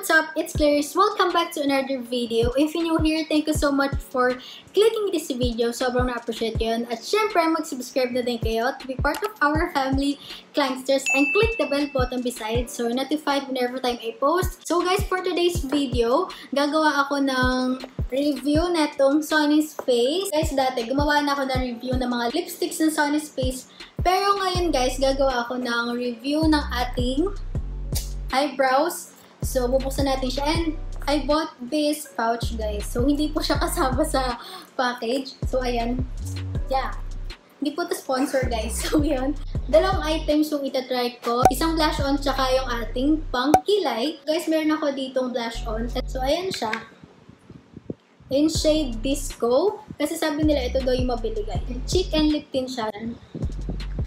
what's up? It's Clarice. Welcome back to another video. If you're new here, thank you so much for clicking this video. Sobrang na-appreciate yun. At syempre, mag-subscribe na din kayo to be part of our family, Clangsters, and click the bell button beside so notified whenever time I post. So guys, for today's video, gagawa ako ng review netong Sonny's Face. Guys, dati gumawa na ako ng review ng mga lipsticks ng Sonny's Face. Pero ngayon guys, gagawa ako ng review ng ating eyebrows So, bubuksan natin siya. And I bought this pouch, guys. So, hindi po siya kasama sa package. So, ayan. Yeah. Hindi po ito sponsor, guys. So, yun. Dalawang items yung itatry ko. Isang blush on, tsaka yung ating pang kilay. Guys, meron ako ditong blush on. So, ayan siya. In shade Disco. Kasi sabi nila, ito daw yung mabili, guys. Cheek and lip tint siya.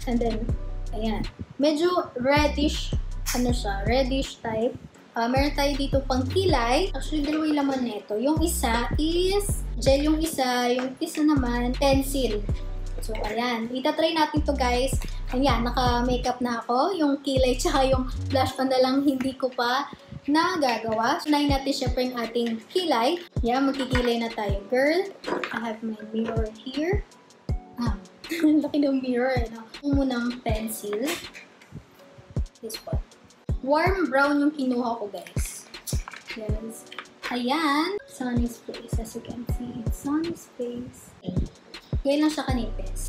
And then, ayan. Medyo reddish, ano siya, reddish type. Uh, meron tayo dito pang kilay. Actually, dalawa yung laman nito. Yung isa is gel yung isa. Yung isa naman, pencil. So, ayan. Itatry natin to guys. Ayan, naka-makeup na ako. Yung kilay tsaka yung blush on na lang hindi ko pa nagagawa. So, nahin natin syempre yung ating kilay. Yan, magkikilay na tayo. Girl, I have my mirror here. Ah, laki ng mirror. No? Yung munang pencil. This one warm brown yung kinuha ko, guys. Yes. Ayan. Sunny's Face. As you can see, it's Sunny's Face. Ganyan lang siya kanipis.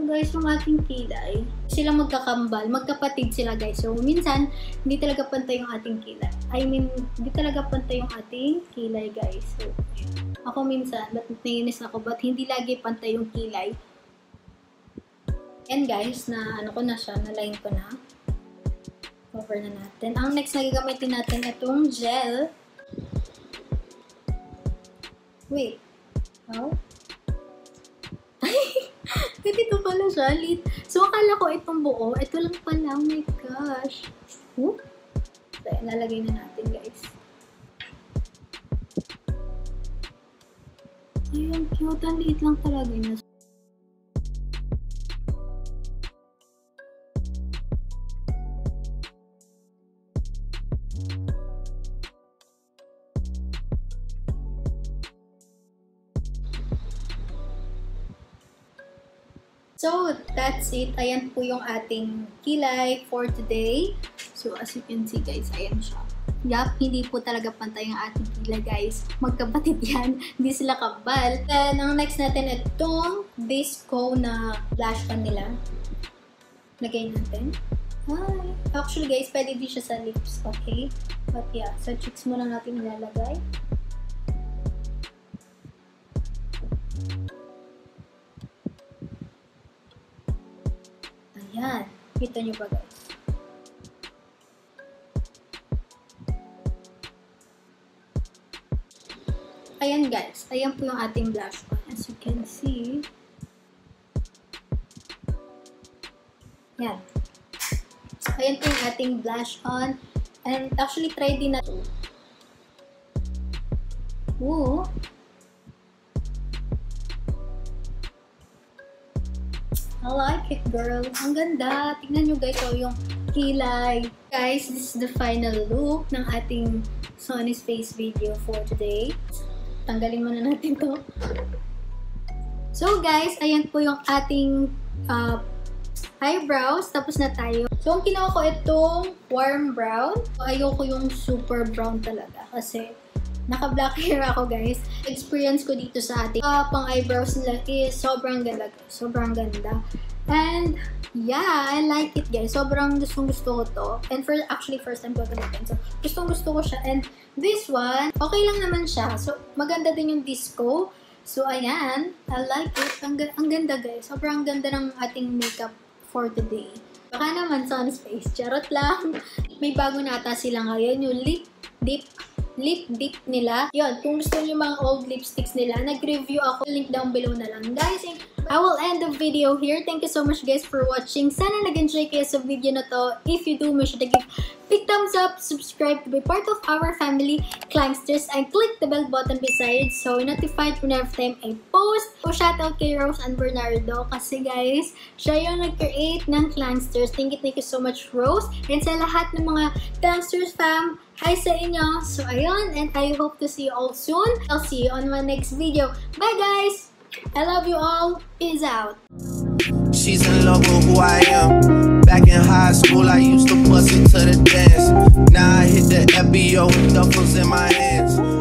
So guys, yung ating kilay, sila magkakambal, magkapatid sila guys. So minsan, hindi talaga pantay yung ating kilay. I mean, hindi talaga pantay yung ating kilay guys. So, ako minsan, ba't nainis ako, ba't hindi lagi pantay yung kilay? And guys, na ano ko na siya, na line ko na. Cover na natin. Ang next na gagamitin natin itong gel. Wait. How? Ganito pala siya. Lit. So, akala ko itong buo. Ito lang pala. Oh my gosh. Whoop. So, lalagay na natin, guys. Ayun, cute. Ang liit lang talaga niya. So, that's it. Ayan po yung ating kilay for today. So, as you can see guys, ayan siya. Yup, hindi po talaga pantay ang ating kilay guys. Magkapatid yan. hindi sila kabal. Then, ang next natin itong disco na blush pan nila. Lagay natin. Hi! Actually guys, pwede din siya sa lips, okay? But yeah, sa cheeks lang natin ilalagay. Ayan. Kita nyo ba guys? Ayan guys. Ayan po yung ating blush on. As you can see. Ayan. Ayan po yung ating blush on. And actually, try din na ito. Ooh. I like it, girl. Ang ganda. Tingnan nyo guys, oh, yung kilay. Guys, this is the final look ng ating Sonny's Face video for today. Tanggalin muna natin to. So guys, ayan po yung ating uh, eyebrows. Tapos na tayo. So, ang kinuha ko itong warm brown. Ayoko yung super brown talaga. Kasi, Naka-black hair ako, guys. Experience ko dito sa ating uh, pang-eyebrows nila is sobrang ganda. Sobrang ganda. And, yeah, I like it, guys. Sobrang gustong gusto ko to. And for, actually, first time ko gamitin. So, gustong gusto ko siya. And this one, okay lang naman siya. So, maganda din yung disco. So, ayan. I like it. Ang, ang ganda, guys. Sobrang ganda ng ating makeup for today. Baka naman Sun Space. Charot lang. May bago na ata sila ngayon. Yung lip dip lip dip nila. Yun, kung gusto niyo mga old lipsticks nila, nag-review ako. Link down below na lang. Guys, I will end the video here. Thank you so much guys for watching. Sana nag-enjoy kayo sa video na to. If you do, make sure to give big thumbs up, subscribe to be part of our family, Clangsters, and click the bell button beside so notified whenever time I post. O shoutout kay Rose and Bernardo kasi guys, siya yung nag-create ng Clangsters. Thank you, thank you so much Rose. And sa lahat ng mga Clangsters fam, hi sa inyo. So ayun, and I hope to see you all soon. I'll see you on my next video. Bye guys! I love you all. Peace out. She's in love with who I am. Back in high school, I used to bust it to the dance. Now I hit the FBO with duffels in my hands.